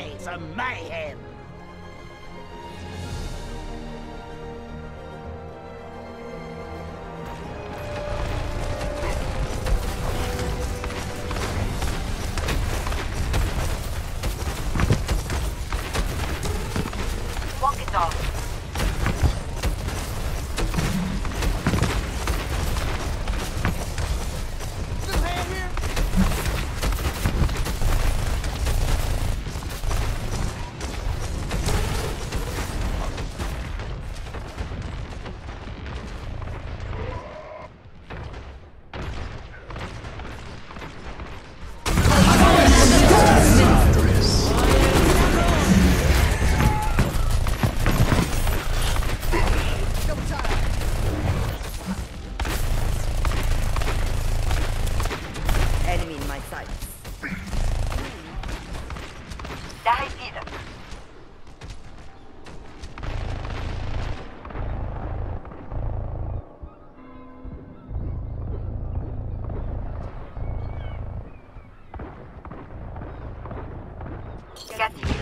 ways of mayhem. négatif.